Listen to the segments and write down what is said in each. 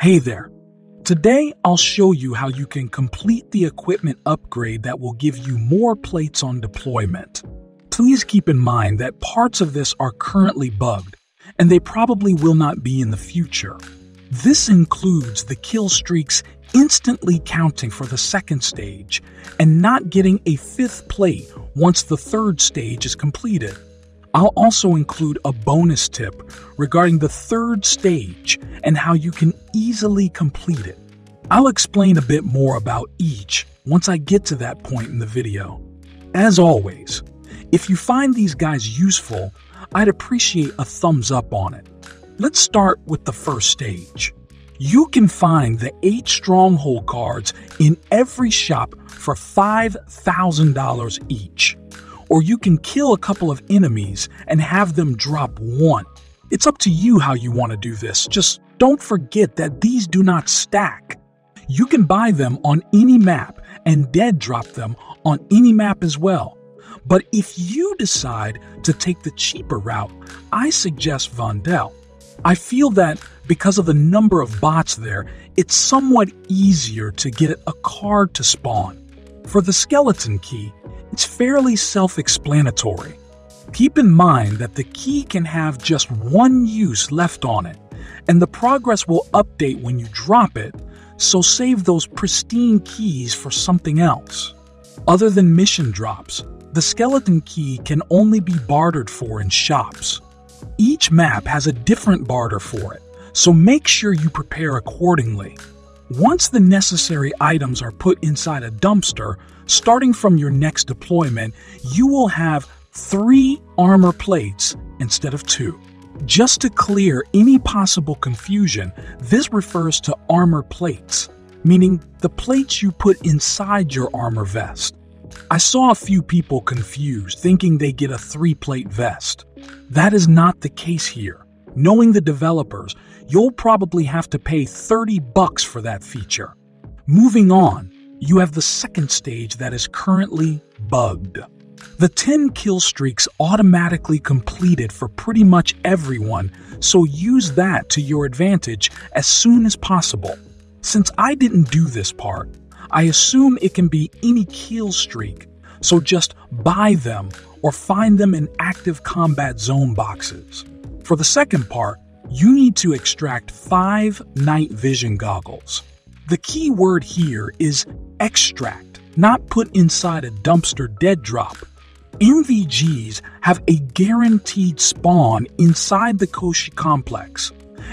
Hey there. Today, I'll show you how you can complete the equipment upgrade that will give you more plates on deployment. Please keep in mind that parts of this are currently bugged, and they probably will not be in the future. This includes the kill streaks instantly counting for the second stage and not getting a fifth plate once the third stage is completed. I'll also include a bonus tip regarding the third stage and how you can easily complete it. I'll explain a bit more about each once I get to that point in the video. As always, if you find these guys useful, I'd appreciate a thumbs up on it. Let's start with the first stage. You can find the 8 Stronghold cards in every shop for $5,000 each. Or you can kill a couple of enemies and have them drop one. It's up to you how you want to do this, just don't forget that these do not stack. You can buy them on any map and dead drop them on any map as well. But if you decide to take the cheaper route, I suggest Vondel. I feel that because of the number of bots there, it's somewhat easier to get a card to spawn. For the skeleton key, it's fairly self explanatory. Keep in mind that the key can have just one use left on it, and the progress will update when you drop it, so save those pristine keys for something else. Other than mission drops, the skeleton key can only be bartered for in shops. Each map has a different barter for it, so make sure you prepare accordingly. Once the necessary items are put inside a dumpster, starting from your next deployment, you will have three armor plates instead of two. Just to clear any possible confusion, this refers to armor plates, meaning the plates you put inside your armor vest. I saw a few people confused, thinking they get a three plate vest. That is not the case here. Knowing the developers, you'll probably have to pay 30 bucks for that feature. Moving on, you have the second stage that is currently bugged. The 10 kill streaks automatically completed for pretty much everyone, so use that to your advantage as soon as possible. Since I didn't do this part, I assume it can be any kill streak, so just buy them or find them in active combat zone boxes. For the second part, you need to extract five night vision goggles. The key word here is extract, not put inside a dumpster dead drop NVGs have a guaranteed spawn inside the Koschei complex,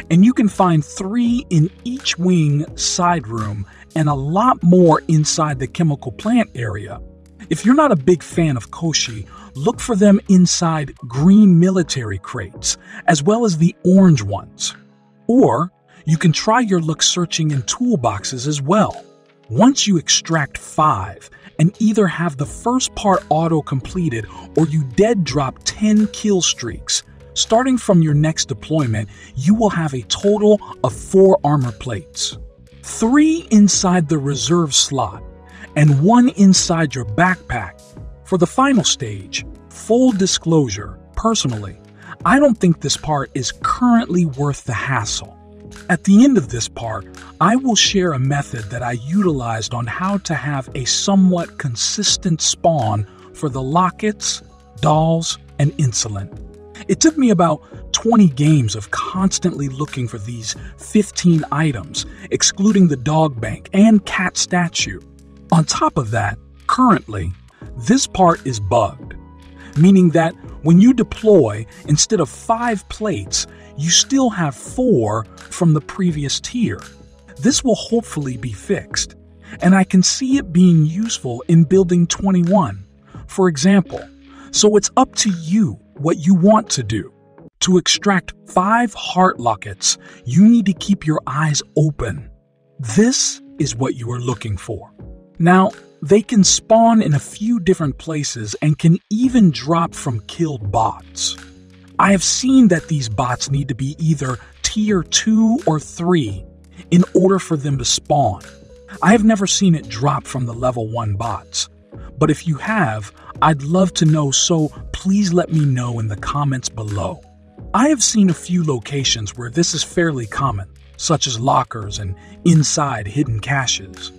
and you can find three in each wing side room and a lot more inside the chemical plant area. If you're not a big fan of Koschei, look for them inside green military crates, as well as the orange ones. Or you can try your luck searching in toolboxes as well. Once you extract five and either have the first part auto completed or you dead drop 10 kill streaks, starting from your next deployment, you will have a total of four armor plates. Three inside the reserve slot, and one inside your backpack. For the final stage, full disclosure, personally, I don't think this part is currently worth the hassle. At the end of this part, I will share a method that I utilized on how to have a somewhat consistent spawn for the lockets, dolls, and insulin. It took me about 20 games of constantly looking for these 15 items, excluding the dog bank and cat statue. On top of that, currently, this part is bugged, meaning that when you deploy, instead of five plates, you still have four from the previous tier. This will hopefully be fixed, and I can see it being useful in building 21, for example. So it's up to you what you want to do. To extract five heart lockets, you need to keep your eyes open. This is what you are looking for. Now, they can spawn in a few different places and can even drop from killed bots. I have seen that these bots need to be either tier 2 or 3 in order for them to spawn. I have never seen it drop from the level 1 bots. But if you have, I'd love to know, so please let me know in the comments below. I have seen a few locations where this is fairly common, such as lockers and inside hidden caches.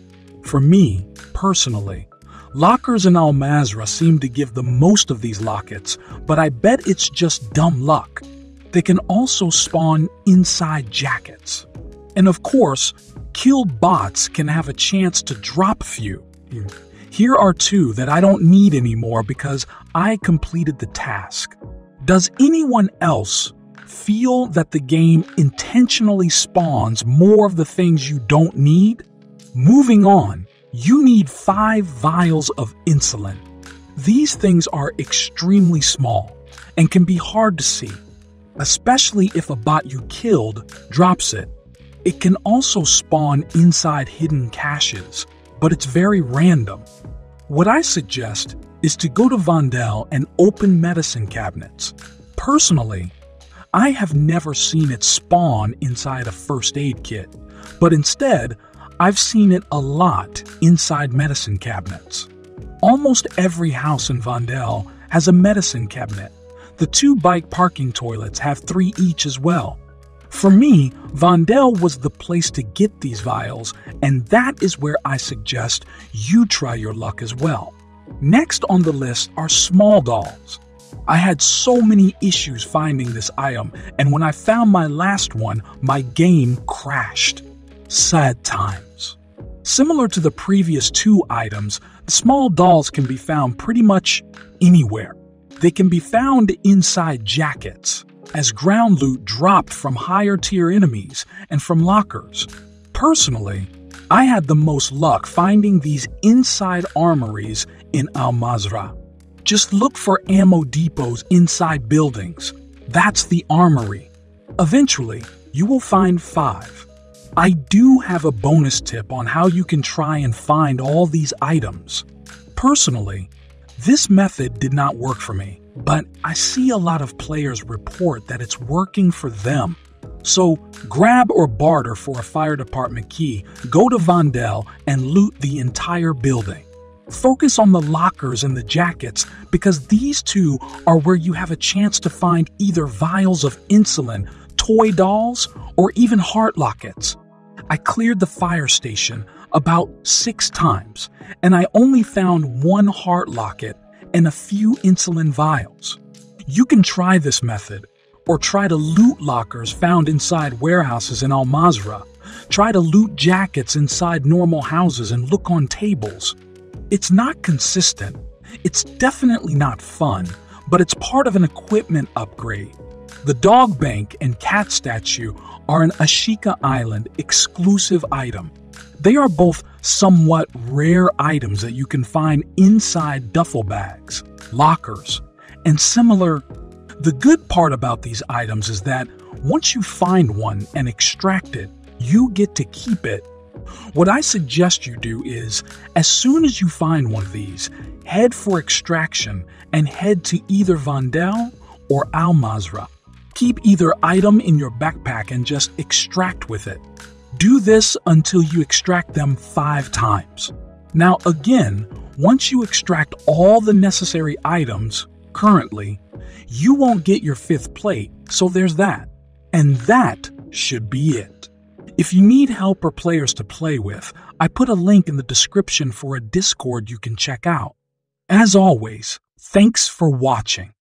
For me, personally, lockers in Al Mazrah seem to give the most of these lockets, but I bet it's just dumb luck. They can also spawn inside jackets. And of course, killed bots can have a chance to drop few. Here are two that I don't need anymore because I completed the task. Does anyone else feel that the game intentionally spawns more of the things you don't need? Moving on, you need five vials of insulin. These things are extremely small and can be hard to see, especially if a bot you killed drops it. It can also spawn inside hidden caches, but it's very random. What I suggest is to go to Vondel and open medicine cabinets. Personally, I have never seen it spawn inside a first aid kit, but instead, I've seen it a lot inside medicine cabinets. Almost every house in Vondel has a medicine cabinet. The two bike parking toilets have three each as well. For me, Vondel was the place to get these vials, and that is where I suggest you try your luck as well. Next on the list are small dolls. I had so many issues finding this item, and when I found my last one, my game crashed. Sad times. Similar to the previous two items, small dolls can be found pretty much anywhere. They can be found inside jackets, as ground loot dropped from higher tier enemies and from lockers. Personally, I had the most luck finding these inside armories in Al Mazrah. Just look for ammo depots inside buildings. That's the armory. Eventually, you will find five. I do have a bonus tip on how you can try and find all these items. Personally, this method did not work for me, but I see a lot of players report that it's working for them. So grab or barter for a fire department key, go to Vondel, and loot the entire building. Focus on the lockers and the jackets because these two are where you have a chance to find either vials of insulin, toy dolls, or even heart lockets. I cleared the fire station about six times, and I only found one heart locket and a few insulin vials. You can try this method, or try to loot lockers found inside warehouses in Al Mazrah. Try to loot jackets inside normal houses and look on tables. It's not consistent. It's definitely not fun, but it's part of an equipment upgrade. The dog bank and cat statue are an Ashika Island exclusive item. They are both somewhat rare items that you can find inside duffel bags, lockers, and similar. The good part about these items is that once you find one and extract it, you get to keep it what I suggest you do is, as soon as you find one of these, head for extraction and head to either Vondel or Al Mazrah. Keep either item in your backpack and just extract with it. Do this until you extract them five times. Now, again, once you extract all the necessary items currently, you won't get your fifth plate, so there's that. And that should be it. If you need help or players to play with, I put a link in the description for a Discord you can check out. As always, thanks for watching.